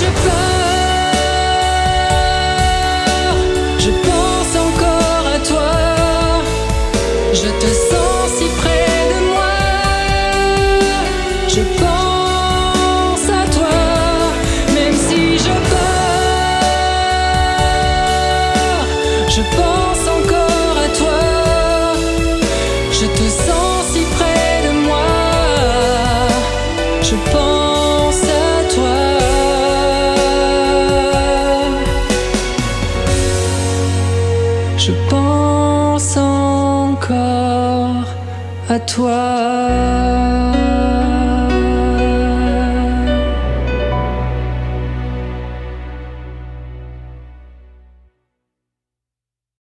je pars, je pense encore à toi. Je te sens si près de moi. Je pense à toi, même si je pars. Je pense encore à toi. Je te sens si près de moi. Je pense Je pense encore à toi.